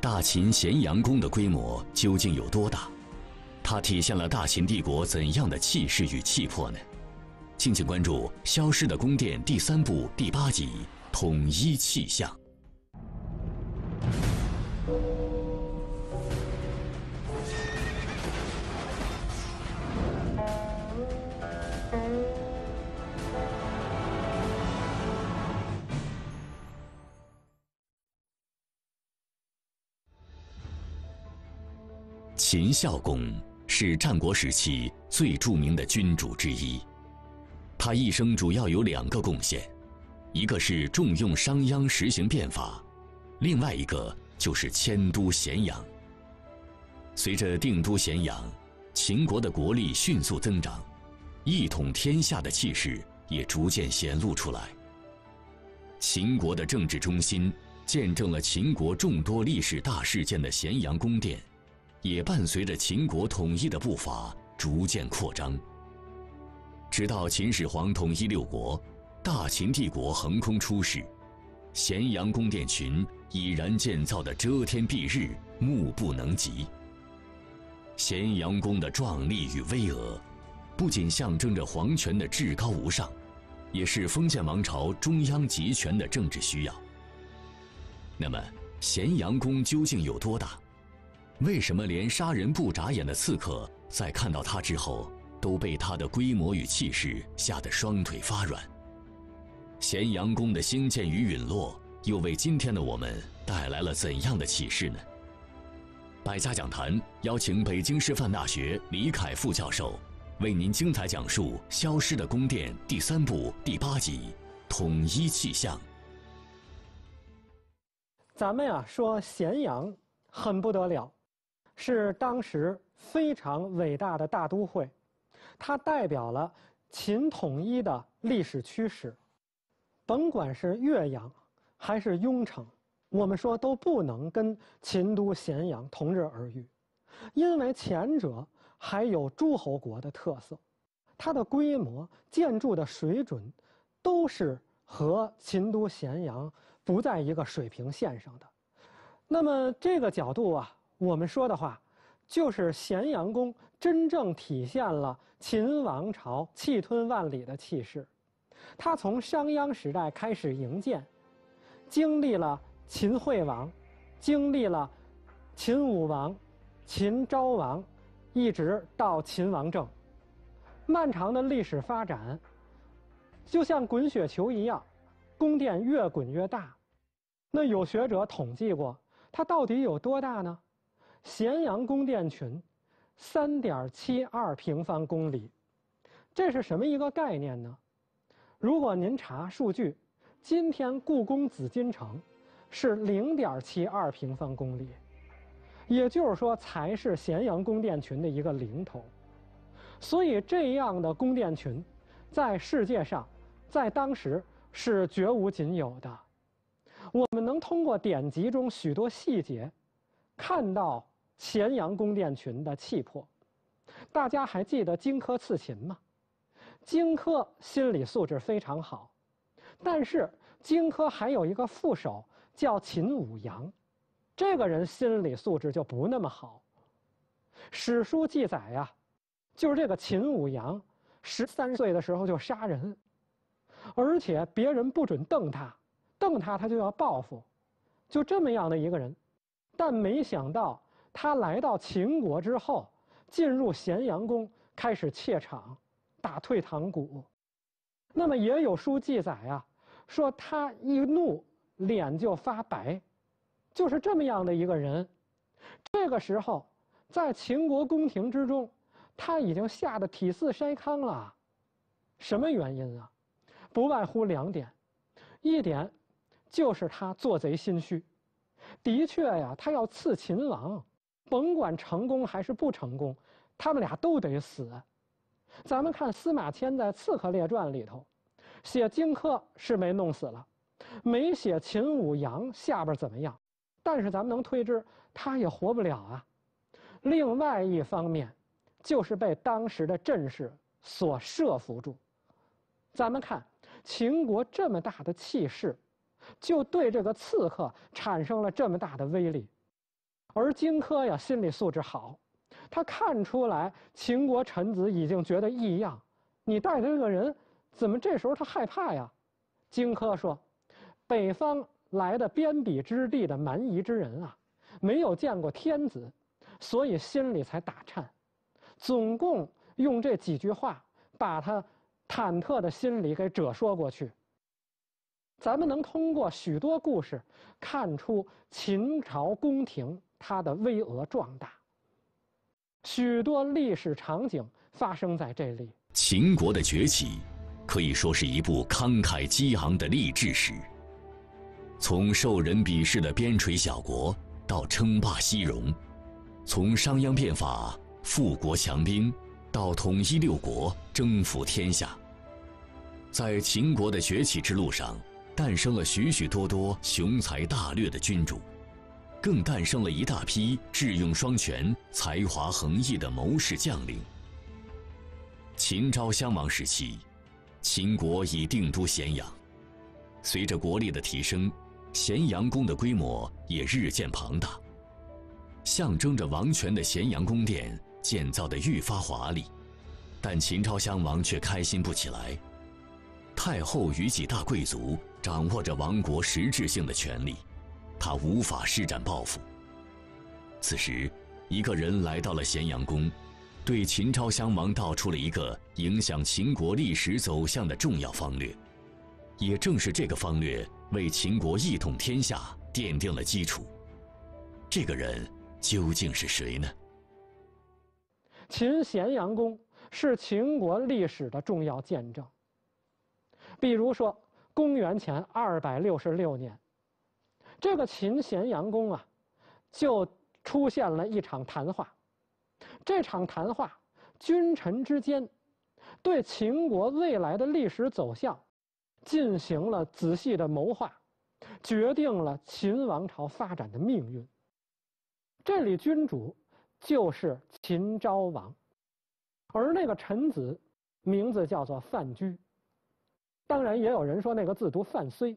大秦咸阳宫的规模究竟有多大？它体现了大秦帝国怎样的气势与气魄呢？敬请关注《消失的宫殿》第三部第八集《统一气象》。孝公是战国时期最著名的君主之一，他一生主要有两个贡献，一个是重用商鞅实行变法，另外一个就是迁都咸阳。随着定都咸阳，秦国的国力迅速增长，一统天下的气势也逐渐显露出来。秦国的政治中心，见证了秦国众多历史大事件的咸阳宫殿。也伴随着秦国统一的步伐逐渐扩张，直到秦始皇统一六国，大秦帝国横空出世，咸阳宫殿群已然建造的遮天蔽日，目不能及。咸阳宫的壮丽与巍峨，不仅象征着皇权的至高无上，也是封建王朝中央集权的政治需要。那么，咸阳宫究竟有多大？为什么连杀人不眨眼的刺客在看到他之后，都被他的规模与气势吓得双腿发软？咸阳宫的兴建与陨落，又为今天的我们带来了怎样的启示呢？百家讲坛邀请北京师范大学李凯副教授，为您精彩讲述《消失的宫殿》第三部第八集《统一气象》。咱们呀说咸阳很不得了。是当时非常伟大的大都会，它代表了秦统一的历史趋势。甭管是岳阳还是雍城，我们说都不能跟秦都咸阳同日而语，因为前者还有诸侯国的特色，它的规模、建筑的水准都是和秦都咸阳不在一个水平线上的。那么这个角度啊。我们说的话，就是咸阳宫真正体现了秦王朝气吞万里的气势。它从商鞅时代开始营建，经历了秦惠王，经历了秦武王、秦昭王，一直到秦王政，漫长的历史发展，就像滚雪球一样，宫殿越滚越大。那有学者统计过，它到底有多大呢？咸阳宫殿群，三点七二平方公里，这是什么一个概念呢？如果您查数据，今天故宫紫禁城是零点七二平方公里，也就是说才是咸阳宫殿群的一个零头。所以这样的宫殿群，在世界上，在当时是绝无仅有的。我们能通过典籍中许多细节，看到。咸阳宫殿群的气魄，大家还记得荆轲刺秦吗？荆轲心理素质非常好，但是荆轲还有一个副手叫秦舞阳，这个人心理素质就不那么好。史书记载呀，就是这个秦舞阳十三岁的时候就杀人，而且别人不准瞪他，瞪他他就要报复，就这么样的一个人，但没想到。他来到秦国之后，进入咸阳宫，开始怯场，打退堂鼓。那么也有书记载啊，说他一怒脸就发白，就是这么样的一个人。这个时候，在秦国宫廷之中，他已经吓得体似筛糠了。什么原因啊？不外乎两点，一点就是他做贼心虚。的确呀，他要刺秦王。甭管成功还是不成功，他们俩都得死。咱们看司马迁在《刺客列传》里头，写荆轲是没弄死了，没写秦舞阳下边怎么样。但是咱们能推知他也活不了啊。另外一方面，就是被当时的阵势所慑服住。咱们看秦国这么大的气势，就对这个刺客产生了这么大的威力。而荆轲呀，心理素质好，他看出来秦国臣子已经觉得异样，你带的这个人怎么这时候他害怕呀？荆轲说：“北方来的边鄙之地的蛮夷之人啊，没有见过天子，所以心里才打颤。”总共用这几句话把他忐忑的心理给折说过去。咱们能通过许多故事看出秦朝宫廷它的巍峨壮大。许多历史场景发生在这里。秦国的崛起可以说是一部慷慨激昂的励志史。从受人鄙视的边陲小国到称霸西戎，从商鞅变法。富国强兵，到统一六国，征服天下。在秦国的崛起之路上，诞生了许许多多雄才大略的君主，更诞生了一大批智勇双全、才华横溢的谋士将领。秦昭襄王时期，秦国已定都咸阳，随着国力的提升，咸阳宫的规模也日渐庞大，象征着王权的咸阳宫殿。建造的愈发华丽，但秦昭襄王却开心不起来。太后与几大贵族掌握着王国实质性的权力，他无法施展抱负。此时，一个人来到了咸阳宫，对秦昭襄王道出了一个影响秦国历史走向的重要方略。也正是这个方略，为秦国一统天下奠定了基础。这个人究竟是谁呢？秦咸阳宫是秦国历史的重要见证。比如说，公元前二百六十六年，这个秦咸阳宫啊，就出现了一场谈话。这场谈话，君臣之间对秦国未来的历史走向进行了仔细的谋划，决定了秦王朝发展的命运。这里君主。就是秦昭王，而那个臣子名字叫做范雎。当然，也有人说那个字读范睢，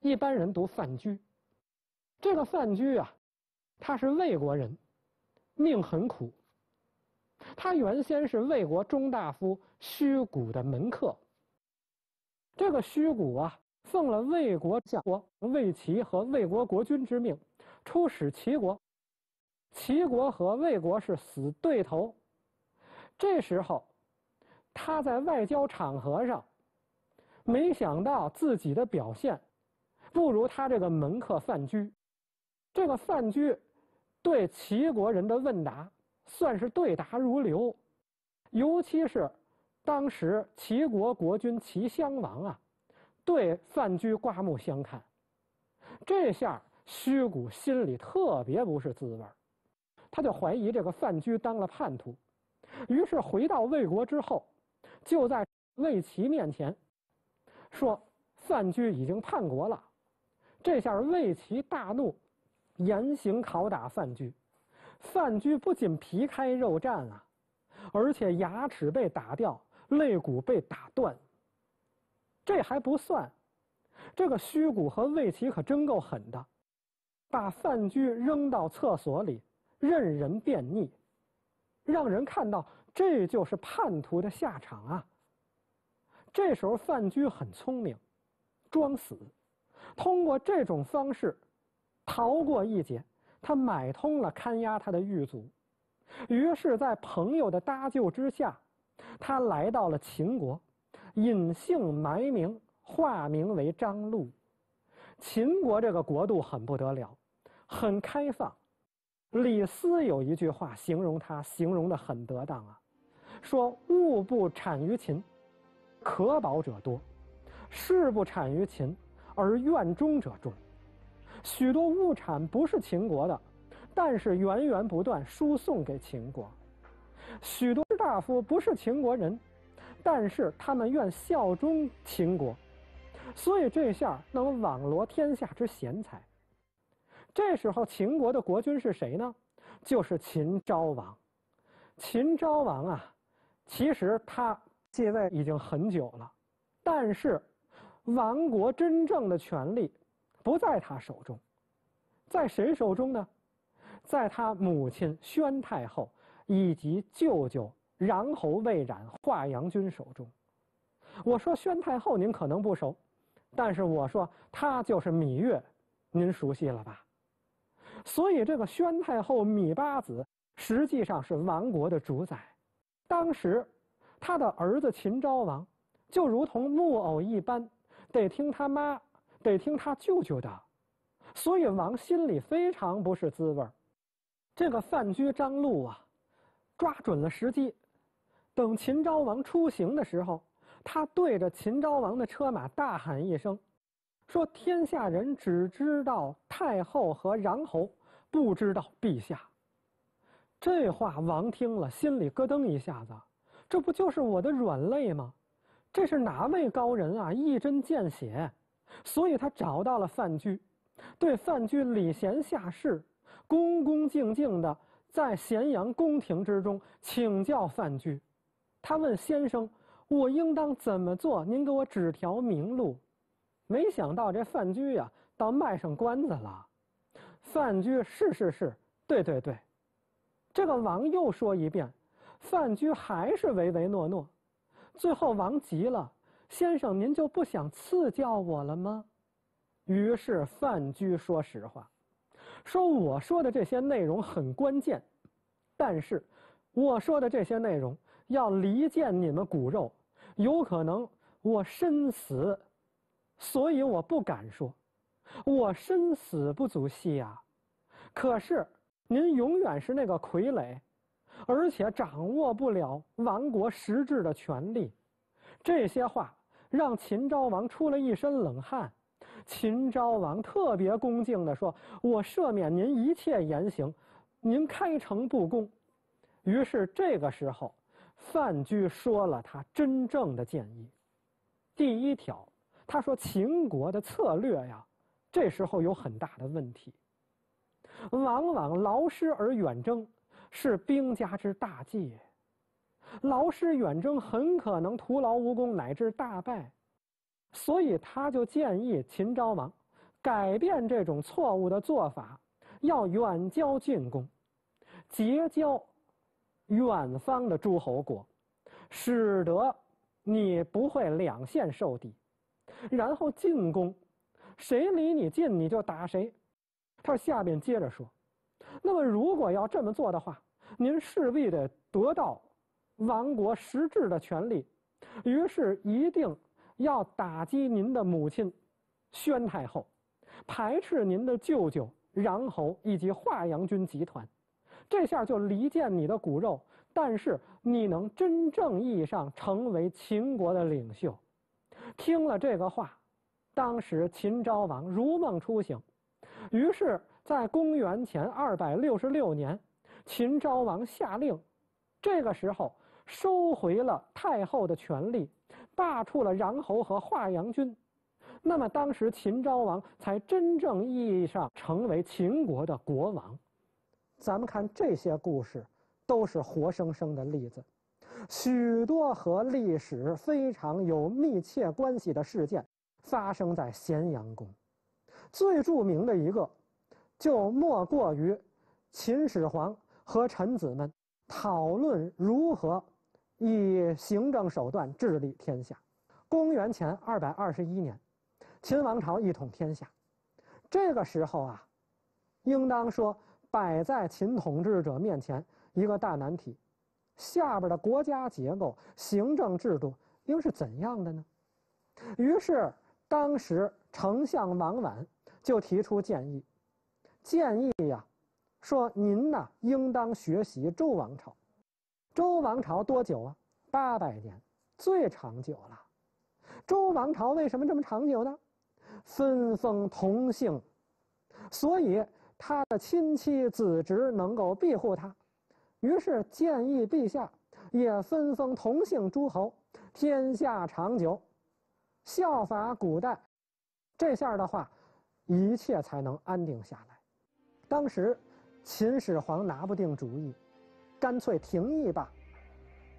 一般人读范雎。这个范雎啊，他是魏国人，命很苦。他原先是魏国中大夫虚谷的门客。这个虚谷啊，奉了魏国相国魏齐和魏国国君之命，出使齐国。齐国和魏国是死对头，这时候，他在外交场合上，没想到自己的表现不如他这个门客范雎。这个范雎对齐国人的问答算是对答如流，尤其是当时齐国国君齐襄王啊，对范雎刮目相看。这下虚谷心里特别不是滋味。他就怀疑这个范雎当了叛徒，于是回到魏国之后，就在魏齐面前说范雎已经叛国了。这下魏齐大怒，严刑拷打范雎。范雎不仅皮开肉绽啊，而且牙齿被打掉，肋骨被打断。这还不算，这个虚谷和魏齐可真够狠的，把范雎扔到厕所里。任人便溺，让人看到这就是叛徒的下场啊！这时候范雎很聪明，装死，通过这种方式逃过一劫。他买通了看押他的狱卒，于是，在朋友的搭救之下，他来到了秦国，隐姓埋名，化名为张禄。秦国这个国度很不得了，很开放。李斯有一句话形容他，形容的很得当啊，说物不产于秦，可保者多；事不产于秦，而愿忠者众。许多物产不是秦国的，但是源源不断输送给秦国；许多士大夫不是秦国人，但是他们愿效忠秦国，所以这下能网罗天下之贤才。这时候，秦国的国君是谁呢？就是秦昭王。秦昭王啊，其实他继位已经很久了，但是亡国真正的权力不在他手中，在谁手中呢？在他母亲宣太后以及舅舅穰侯魏冉华阳君手中。我说宣太后您可能不熟，但是我说她就是芈月，您熟悉了吧？所以这个宣太后芈八子实际上是亡国的主宰。当时他的儿子秦昭王就如同木偶一般，得听他妈，得听他舅舅的，所以王心里非常不是滋味儿。这个范雎张禄啊，抓准了时机，等秦昭王出行的时候，他对着秦昭王的车马大喊一声：“说天下人只知道太后和穰侯，不知道陛下。”这话王听了，心里咯噔一下子，这不就是我的软肋吗？这是哪位高人啊？一针见血，所以他找到了范雎，对范雎礼贤下士。恭恭敬敬的在咸阳宫廷之中请教范雎，他问先生：“我应当怎么做？您给我指条明路。”没想到这范雎呀，倒卖上关子了。范雎是是是，对对对。这个王又说一遍，范雎还是唯唯诺诺。最后王急了：“先生，您就不想赐教我了吗？”于是范雎说实话。说我说的这些内容很关键，但是我说的这些内容要离间你们骨肉，有可能我身死，所以我不敢说，我身死不足惜啊。可是您永远是那个傀儡，而且掌握不了亡国实质的权利。这些话让秦昭王出了一身冷汗。秦昭王特别恭敬地说：“我赦免您一切言行，您开诚布公。”于是这个时候，范雎说了他真正的建议。第一条，他说秦国的策略呀，这时候有很大的问题。往往劳师而远征，是兵家之大忌。劳师远征很可能徒劳无功，乃至大败。所以他就建议秦昭王改变这种错误的做法，要远交近攻，结交远方的诸侯国，使得你不会两线受敌，然后进攻，谁离你近你就打谁。他下边接着说：“那么如果要这么做的话，您势必得得到亡国实质的权利，于是一定。”要打击您的母亲，宣太后，排斥您的舅舅穰侯以及华阳君集团，这下就离间你的骨肉，但是你能真正意义上成为秦国的领袖。听了这个话，当时秦昭王如梦初醒，于是，在公元前二百六十六年，秦昭王下令，这个时候收回了太后的权力。罢黜了穰侯和华阳君，那么当时秦昭王才真正意义上成为秦国的国王。咱们看这些故事，都是活生生的例子。许多和历史非常有密切关系的事件，发生在咸阳宫。最著名的一个，就莫过于秦始皇和臣子们讨论如何。以行政手段治理天下。公元前二百二十一年，秦王朝一统天下。这个时候啊，应当说摆在秦统治者面前一个大难题：下边的国家结构、行政制度应是怎样的呢？于是，当时丞相王绾就提出建议，建议呀，说您呐，应当学习周王朝。周王朝多久啊？八百年，最长久了。周王朝为什么这么长久呢？分封同姓，所以他的亲戚子侄能够庇护他。于是建议陛下也分封同姓诸侯，天下长久，效法古代。这下的话，一切才能安定下来。当时秦始皇拿不定主意。干脆停议吧。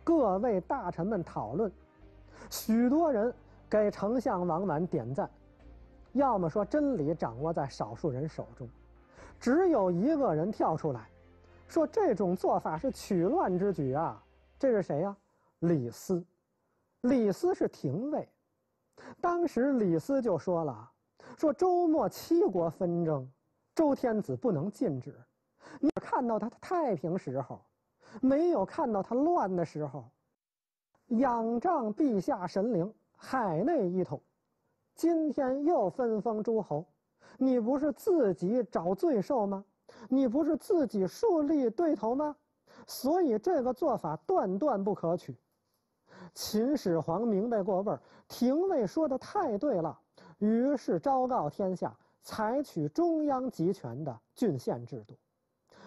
各位大臣们讨论，许多人给丞相王绾点赞。要么说真理掌握在少数人手中，只有一个人跳出来，说这种做法是取乱之举啊！这是谁呀？李斯。李斯是廷尉，当时李斯就说了：“说周末七国纷争，周天子不能禁止。你看到他的太平时候，没有看到他乱的时候。仰仗陛下神灵，海内一统。”今天又分封诸侯，你不是自己找罪受吗？你不是自己树立对头吗？所以这个做法断断不可取。秦始皇明白过味儿，廷尉说的太对了，于是昭告天下，采取中央集权的郡县制度。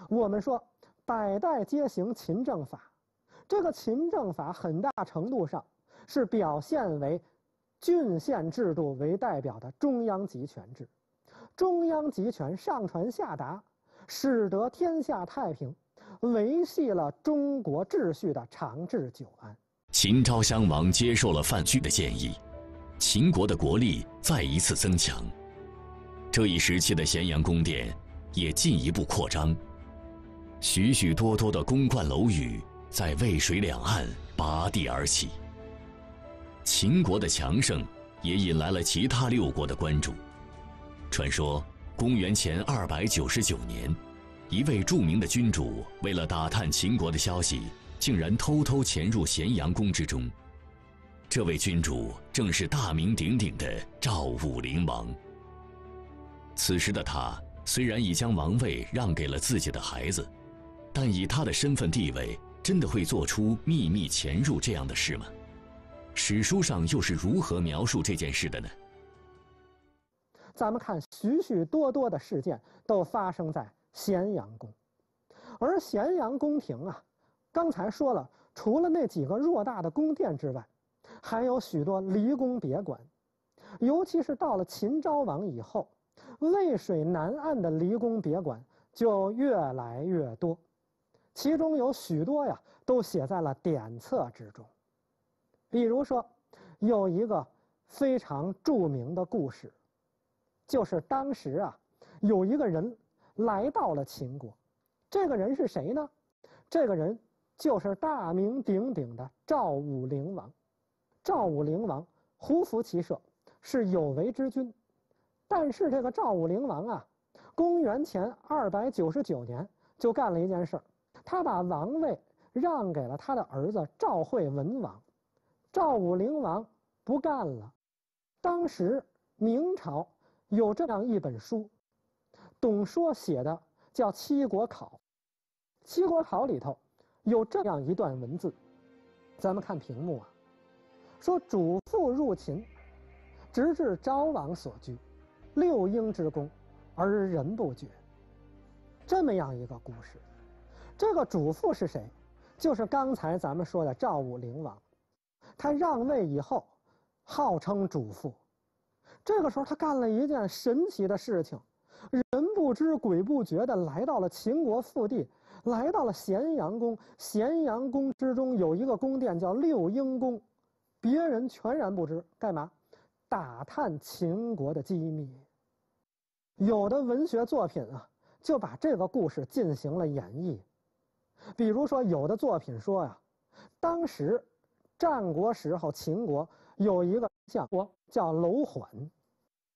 我们说百代皆行秦政法，这个秦政法很大程度上是表现为。郡县制度为代表的中央集权制，中央集权上传下达，使得天下太平，维系了中国秩序的长治久安。秦昭襄王接受了范雎的建议，秦国的国力再一次增强。这一时期的咸阳宫殿也进一步扩张，许许多多的宫观楼宇在渭水两岸拔地而起。秦国的强盛也引来了其他六国的关注。传说，公元前二百九十九年，一位著名的君主为了打探秦国的消息，竟然偷偷潜入咸阳宫之中。这位君主正是大名鼎鼎的赵武灵王。此时的他虽然已将王位让给了自己的孩子，但以他的身份地位，真的会做出秘密潜入这样的事吗？史书上又是如何描述这件事的呢？咱们看，许许多多的事件都发生在咸阳宫，而咸阳宫廷啊，刚才说了，除了那几个偌大的宫殿之外，还有许多离宫别馆，尤其是到了秦昭王以后，渭水南岸的离宫别馆就越来越多，其中有许多呀，都写在了典册之中。比如说，有一个非常著名的故事，就是当时啊，有一个人来到了秦国，这个人是谁呢？这个人就是大名鼎鼎的赵武灵王。赵武灵王胡服骑射，是有为之君，但是这个赵武灵王啊，公元前二百九十九年就干了一件事儿，他把王位让给了他的儿子赵惠文王。赵武灵王不干了。当时明朝有这样一本书，董说写的叫《七国考》。《七国考》里头有这样一段文字，咱们看屏幕啊，说主父入秦，直至昭王所居，六英之功，而人不绝。这么样一个故事，这个主父是谁？就是刚才咱们说的赵武灵王。他让位以后，号称主父。这个时候，他干了一件神奇的事情，人不知鬼不觉的来到了秦国腹地，来到了咸阳宫。咸阳宫之中有一个宫殿叫六英宫，别人全然不知。干嘛？打探秦国的机密。有的文学作品啊，就把这个故事进行了演绎。比如说，有的作品说呀，当时。战国时候，秦国有一个相国叫楼缓，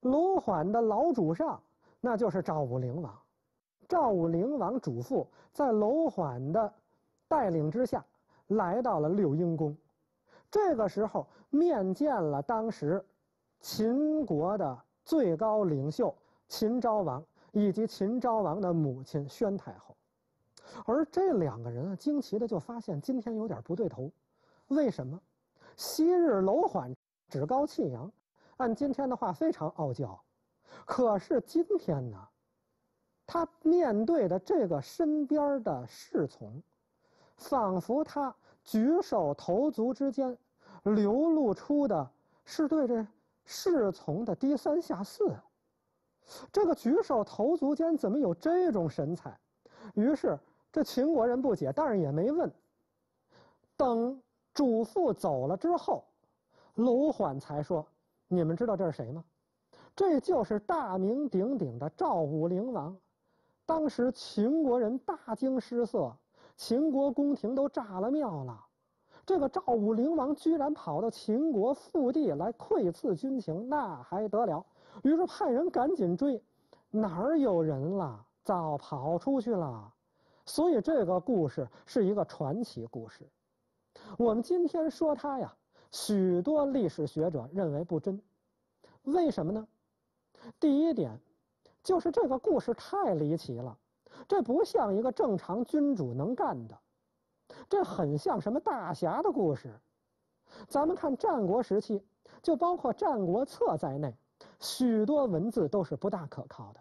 楼缓的老主上那就是赵武灵王。赵武灵王主父在楼缓的带领之下来到了六英宫，这个时候面见了当时秦国的最高领袖秦昭王以及秦昭王的母亲宣太后，而这两个人啊，惊奇的就发现今天有点不对头。为什么？昔日楼缓趾高气扬，按今天的话非常傲娇，可是今天呢，他面对的这个身边的侍从，仿佛他举手投足之间流露出的是对这侍从的低三下四。这个举手投足间怎么有这种神采？于是这秦国人不解，但是也没问。等主父走了之后，卢缓才说：“你们知道这是谁吗？这就是大名鼎鼎的赵武灵王。当时秦国人大惊失色，秦国宫廷都炸了庙了。这个赵武灵王居然跑到秦国腹地来窥伺军情，那还得了？于是派人赶紧追，哪儿有人了？早跑出去了。所以这个故事是一个传奇故事。我们今天说它呀，许多历史学者认为不真。为什么呢？第一点，就是这个故事太离奇了，这不像一个正常君主能干的，这很像什么大侠的故事。咱们看战国时期，就包括《战国策》在内，许多文字都是不大可靠的，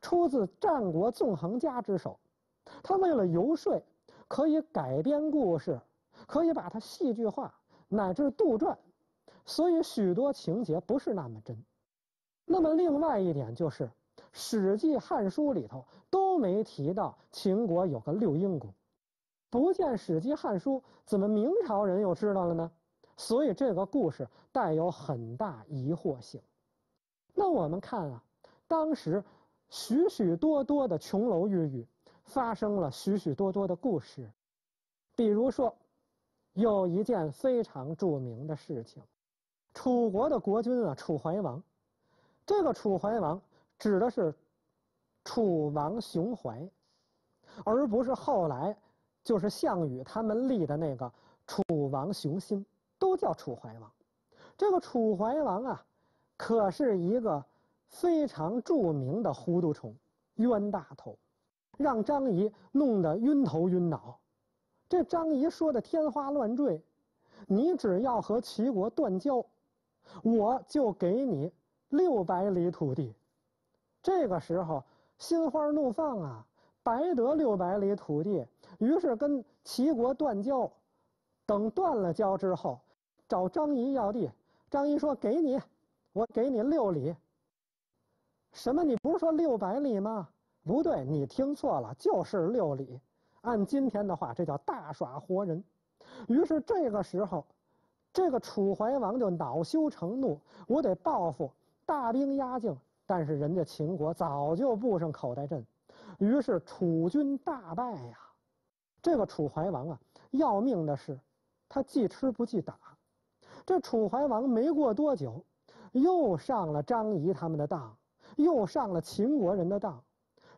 出自战国纵横家之手。他为了游说，可以改编故事，可以把它戏剧化，乃至杜撰，所以许多情节不是那么真。那么另外一点就是，《史记》《汉书》里头都没提到秦国有个六英公，不见《史记》《汉书》，怎么明朝人又知道了呢？所以这个故事带有很大疑惑性。那我们看啊，当时许许多多的琼楼玉宇。发生了许许多多的故事，比如说，有一件非常著名的事情，楚国的国君啊，楚怀王，这个楚怀王指的是楚王熊怀，而不是后来就是项羽他们立的那个楚王熊心，都叫楚怀王。这个楚怀王啊，可是一个非常著名的糊涂虫，冤大头。让张仪弄得晕头晕脑，这张仪说的天花乱坠，你只要和齐国断交，我就给你六百里土地。这个时候心花怒放啊，白得六百里土地，于是跟齐国断交。等断了交之后，找张仪要地，张仪说给你，我给你六里。什么？你不是说六百里吗？不对，你听错了，就是六里。按今天的话，这叫大耍活人。于是这个时候，这个楚怀王就恼羞成怒，我得报复，大兵压境。但是人家秦国早就布上口袋阵，于是楚军大败呀。这个楚怀王啊，要命的是，他记吃不记打。这楚怀王没过多久，又上了张仪他们的当，又上了秦国人的当。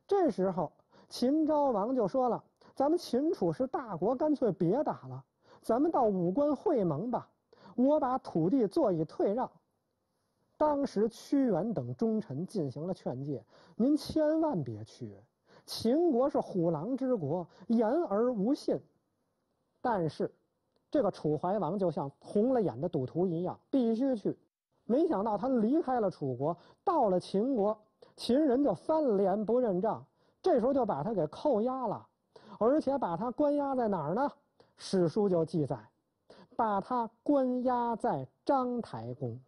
这时候，秦昭王就说了：“咱们秦楚是大国，干脆别打了，咱们到武关会盟吧。我把土地做以退让。”当时屈原等忠臣进行了劝诫：“您千万别去，秦国是虎狼之国，言而无信。”但是，这个楚怀王就像红了眼的赌徒一样，必须去。没想到他离开了楚国，到了秦国。秦人就翻脸不认账，这时候就把他给扣押了，而且把他关押在哪儿呢？史书就记载，把他关押在章台宫。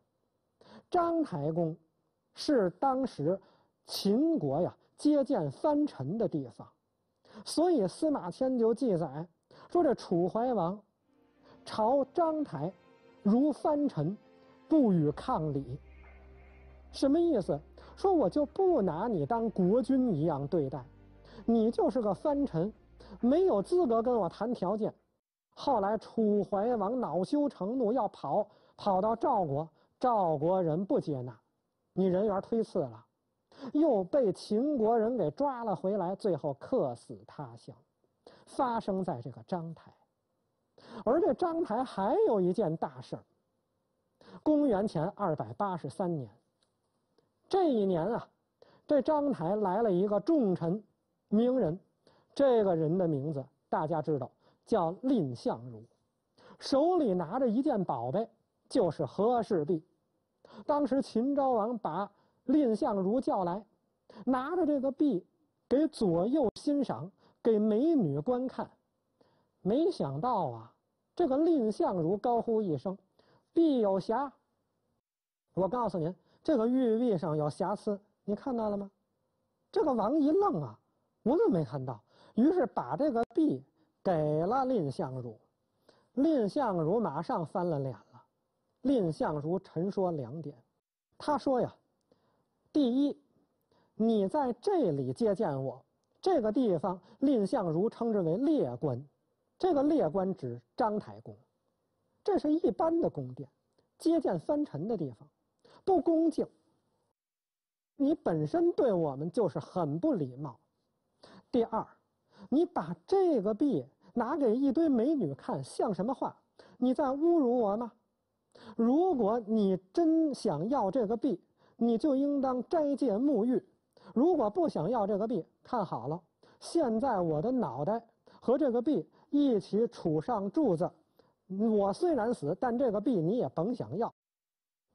章台宫是当时秦国呀接见藩臣的地方，所以司马迁就记载说这楚怀王朝章台如藩臣，不与抗礼。什么意思？说我就不拿你当国君一样对待，你就是个藩臣，没有资格跟我谈条件。后来楚怀王恼羞成怒要跑，跑到赵国，赵国人不接纳，你人缘推辞了，又被秦国人给抓了回来，最后客死他乡，发生在这个章台。而这章台还有一件大事儿，公元前二百八十三年。这一年啊，这章台来了一个重臣、名人，这个人的名字大家知道，叫蔺相如，手里拿着一件宝贝，就是和氏璧。当时秦昭王把蔺相如叫来，拿着这个璧给左右欣赏，给美女观看。没想到啊，这个蔺相如高呼一声：“璧有瑕！”我告诉您。这个玉璧上有瑕疵，你看到了吗？这个王一愣啊，我怎么没看到？于是把这个璧给了蔺相如，蔺相如马上翻了脸了。蔺相如陈说两点，他说呀，第一，你在这里接见我，这个地方蔺相如称之为列官，这个列官指章台宫，这是一般的宫殿，接见藩臣的地方，不恭敬。你本身对我们就是很不礼貌。第二，你把这个币拿给一堆美女看，像什么话？你在侮辱我吗？如果你真想要这个币，你就应当斋戒沐浴；如果不想要这个币，看好了，现在我的脑袋和这个币一起杵上柱子，我虽然死，但这个币你也甭想要。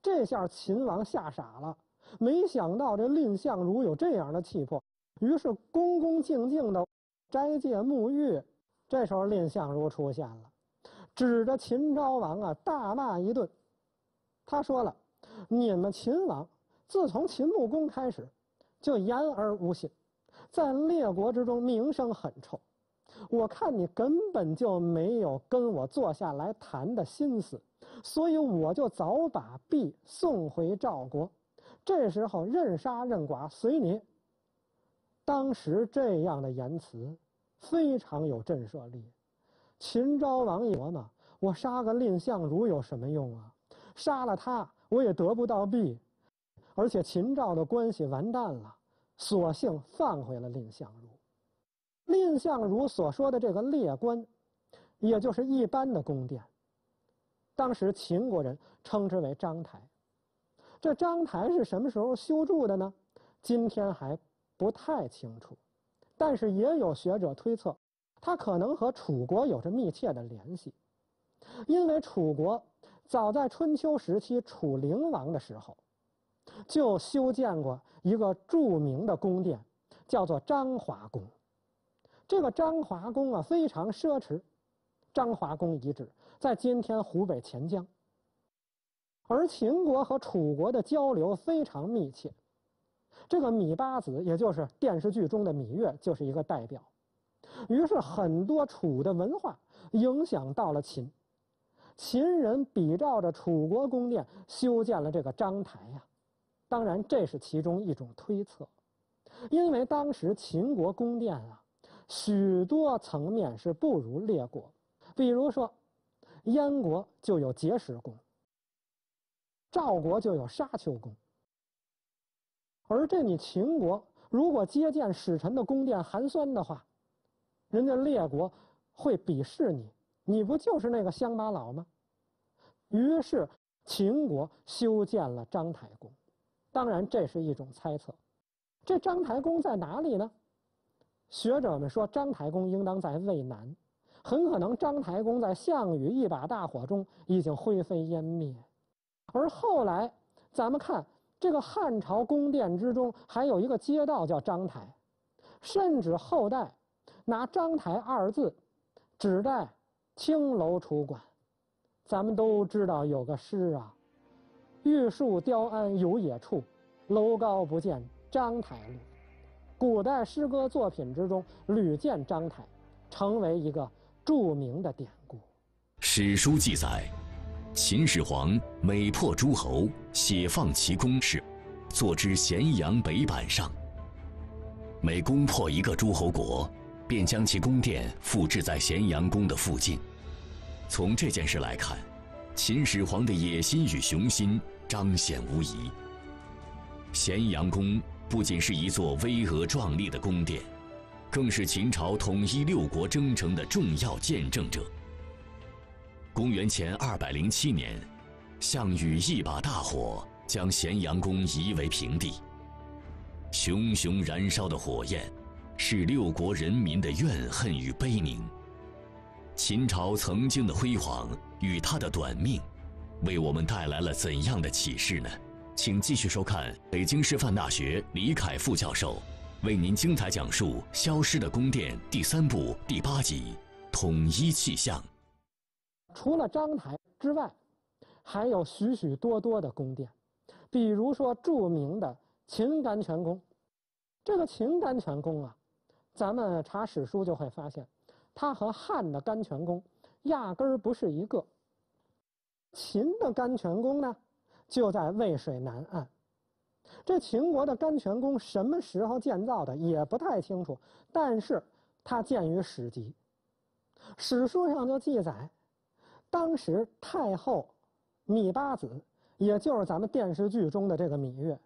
这下秦王吓傻了，没想到这蔺相如有这样的气魄，于是恭恭敬敬的斋戒沐浴。这时候蔺相如出现了。指着秦昭王啊，大骂一顿。他说了：“你们秦王自从秦穆公开始，就言而无信，在列国之中名声很臭。我看你根本就没有跟我坐下来谈的心思，所以我就早把璧送回赵国。这时候任杀任剐随你。”当时这样的言辞非常有震慑力。秦昭王一琢磨：我杀个蔺相如有什么用啊？杀了他，我也得不到璧，而且秦赵的关系完蛋了。索性放回了蔺相如。蔺相如所说的这个列官，也就是一般的宫殿。当时秦国人称之为章台。这章台是什么时候修筑的呢？今天还不太清楚，但是也有学者推测。它可能和楚国有着密切的联系，因为楚国早在春秋时期楚灵王的时候，就修建过一个著名的宫殿，叫做章华宫。这个章华宫啊非常奢侈，章华宫遗址在今天湖北潜江。而秦国和楚国的交流非常密切，这个芈八子，也就是电视剧中的芈月，就是一个代表。于是，很多楚的文化影响到了秦，秦人比照着楚国宫殿修建了这个章台呀。当然，这是其中一种推测，因为当时秦国宫殿啊，许多层面是不如列国。比如说，燕国就有碣石宫，赵国就有沙丘宫，而这你秦国如果接见使臣的宫殿寒酸的话，人家列国会鄙视你，你不就是那个乡巴佬吗？于是秦国修建了章台宫，当然这是一种猜测。这章台宫在哪里呢？学者们说章台宫应当在渭南，很可能章台宫在项羽一把大火中已经灰飞烟灭。而后来咱们看这个汉朝宫殿之中还有一个街道叫章台，甚至后代。拿“章台”二字，指代青楼楚馆。咱们都知道有个诗啊：“玉树雕鞍有野处，楼高不见章台路。”古代诗歌作品之中屡见章台，成为一个著名的典故。史书记载，秦始皇每破诸侯，写放其宫室，坐之咸阳北坂上。每攻破一个诸侯国。便将其宫殿复制在咸阳宫的附近。从这件事来看，秦始皇的野心与雄心彰显无疑。咸阳宫不仅是一座巍峨壮丽的宫殿，更是秦朝统一六国征程的重要见证者。公元前二百零七年，项羽一把大火将咸阳宫夷为平地。熊熊燃烧的火焰。是六国人民的怨恨与悲鸣。秦朝曾经的辉煌与它的短命，为我们带来了怎样的启示呢？请继续收看北京师范大学李凯副教授为您精彩讲述《消失的宫殿》第三部第八集《统一气象》。除了章台之外，还有许许多多的宫殿，比如说著名的秦甘泉宫。这个秦甘泉宫啊。咱们查史书就会发现，它和汉的甘泉宫压根儿不是一个。秦的甘泉宫呢，就在渭水南岸。这秦国的甘泉宫什么时候建造的也不太清楚，但是它见于史籍。史书上就记载，当时太后芈八子，也就是咱们电视剧中的这个芈月，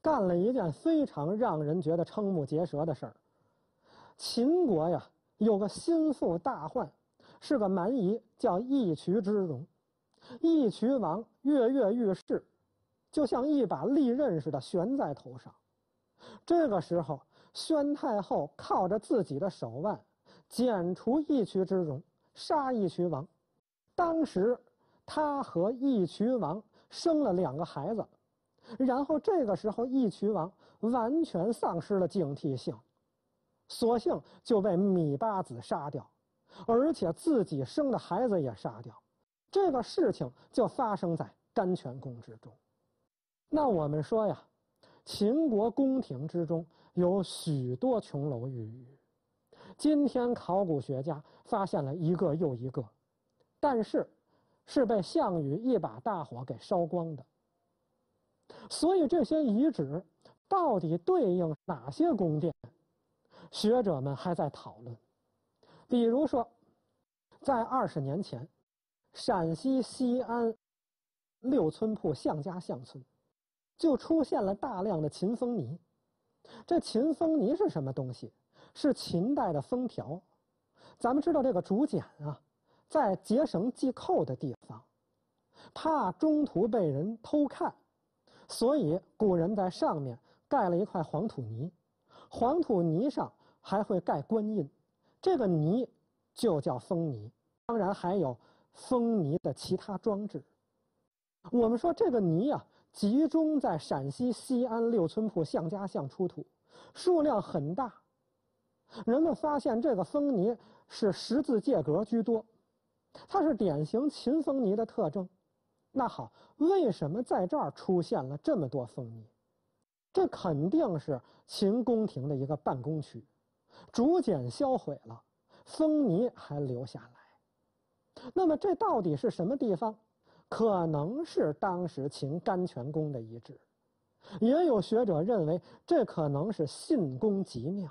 干了一件非常让人觉得瞠目结舌的事儿。秦国呀，有个心腹大患，是个蛮夷，叫义渠之戎。义渠王跃跃欲试，就像一把利刃似的悬在头上。这个时候，宣太后靠着自己的手腕。剪除义渠之戎，杀义渠王。当时，他和义渠王生了两个孩子，然后这个时候，义渠王完全丧失了警惕性，索性就被芈八子杀掉，而且自己生的孩子也杀掉。这个事情就发生在甘泉宫之中。那我们说呀，秦国宫廷之中有许多琼楼玉宇。今天考古学家发现了一个又一个，但是是被项羽一把大火给烧光的。所以这些遗址到底对应哪些宫殿？学者们还在讨论。比如说，在二十年前，陕西西安六村铺项家巷村就出现了大量的秦风泥。这秦风泥是什么东西？是秦代的封条，咱们知道这个竹简啊，在结绳系扣的地方，怕中途被人偷看，所以古人在上面盖了一块黄土泥，黄土泥上还会盖官印，这个泥就叫封泥。当然还有封泥的其他装置。我们说这个泥啊，集中在陕西西安六村铺项家巷出土，数量很大。人们发现这个封泥是十字界格居多，它是典型秦封泥的特征。那好，为什么在这儿出现了这么多封泥？这肯定是秦宫廷的一个办公区，竹简销毁了，封泥还留下来。那么这到底是什么地方？可能是当时秦甘泉宫的遗址，也有学者认为这可能是信宫极庙。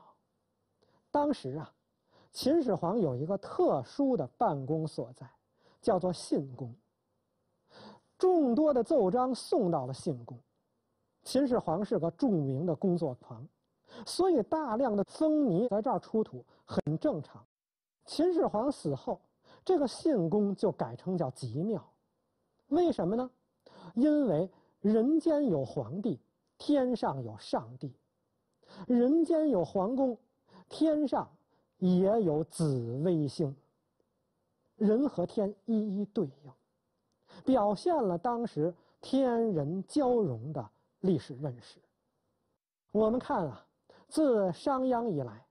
当时啊，秦始皇有一个特殊的办公所在，叫做信宫。众多的奏章送到了信宫，秦始皇是个著名的工作狂，所以大量的封泥在这儿出土很正常。秦始皇死后，这个信宫就改成叫极庙，为什么呢？因为人间有皇帝，天上有上帝，人间有皇宫。天上也有紫微星，人和天一一对应，表现了当时天人交融的历史认识。我们看啊，自商鞅以来，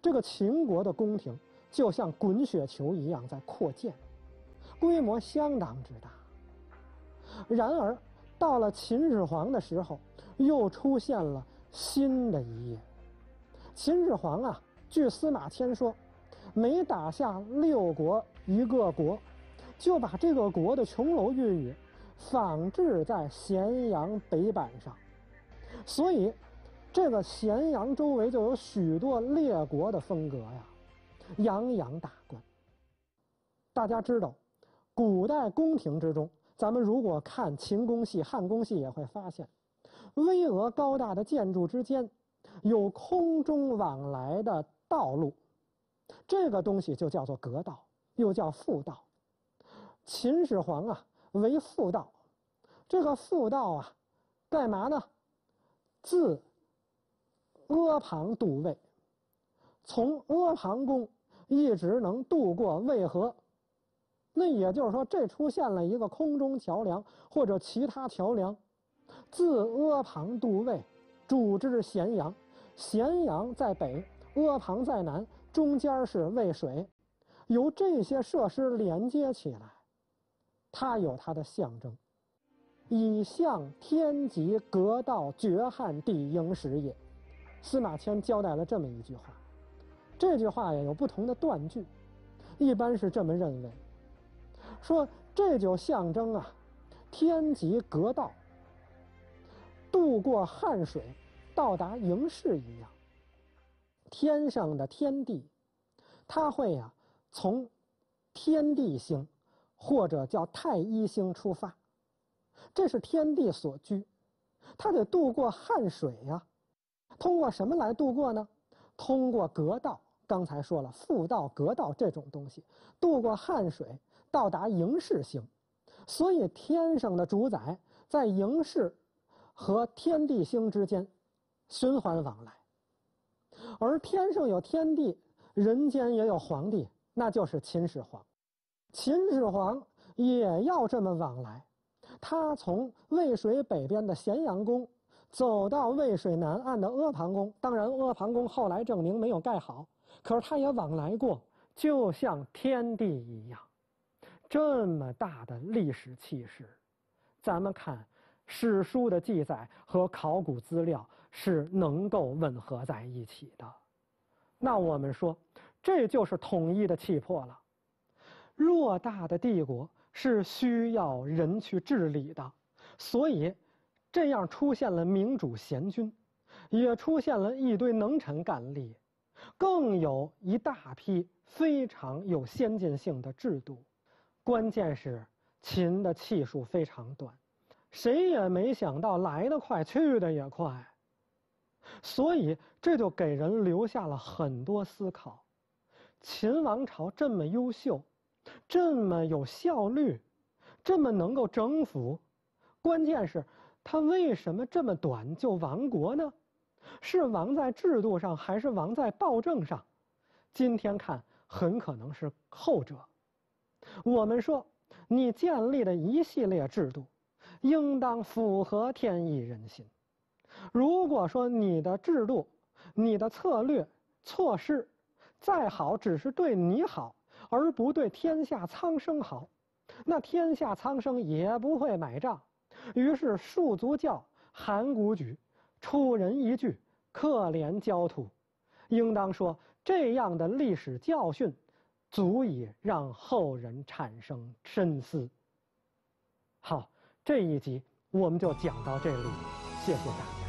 这个秦国的宫廷就像滚雪球一样在扩建，规模相当之大。然而，到了秦始皇的时候，又出现了新的一页。秦始皇啊，据司马迁说，每打下六国一个国，就把这个国的琼楼玉宇仿制在咸阳北板上，所以这个咸阳周围就有许多列国的风格呀，洋洋大观。大家知道，古代宫廷之中，咱们如果看秦宫戏、汉宫戏，也会发现，巍峨高大的建筑之间。有空中往来的道路，这个东西就叫做阁道，又叫复道。秦始皇啊，为复道，这个复道啊，干嘛呢？自阿房渡渭，从阿房宫一直能渡过渭河。那也就是说，这出现了一个空中桥梁或者其他桥梁，自阿房渡渭，主之咸阳。咸阳在北，阿房在南，中间是渭水，由这些设施连接起来，它有它的象征。以象天极隔道绝汉地应时也。司马迁交代了这么一句话：这句话呀有不同的断句，一般是这么认为，说这就象征啊，天极格道，渡过汉水，到达营市一样。天上的天地，它会呀从天地星或者叫太一星出发，这是天地所居，它得渡过汉水呀。通过什么来渡过呢？通过阁道。刚才说了，复道、阁道这种东西，渡过汉水，到达营市星，所以天上的主宰在营市和天地星之间循环往来。而天上有天帝，人间也有皇帝，那就是秦始皇。秦始皇也要这么往来，他从渭水北边的咸阳宫走到渭水南岸的阿房宫。当然，阿房宫后来证明没有盖好，可是他也往来过，就像天地一样。这么大的历史气势，咱们看史书的记载和考古资料。是能够吻合在一起的，那我们说，这就是统一的气魄了。偌大的帝国是需要人去治理的，所以这样出现了明主贤君，也出现了一堆能臣干吏，更有一大批非常有先进性的制度。关键是秦的气数非常短，谁也没想到来得快，去的也快。所以这就给人留下了很多思考：秦王朝这么优秀，这么有效率，这么能够征服，关键是他为什么这么短就亡国呢？是亡在制度上，还是亡在暴政上？今天看，很可能是后者。我们说，你建立的一系列制度，应当符合天意人心。如果说你的制度、你的策略、措施再好，只是对你好，而不对天下苍生好，那天下苍生也不会买账。于是戍卒叫，函谷举，出人一句，可怜焦土。应当说，这样的历史教训，足以让后人产生深思。好，这一集我们就讲到这里，谢谢大家。